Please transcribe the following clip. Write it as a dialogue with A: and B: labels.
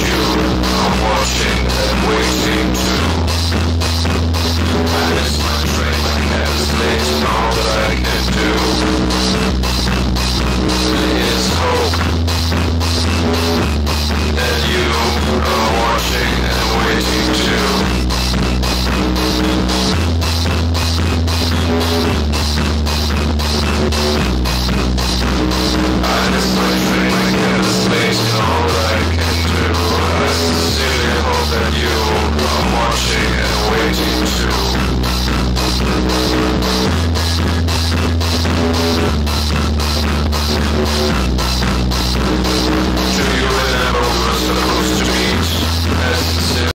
A: you. Watching.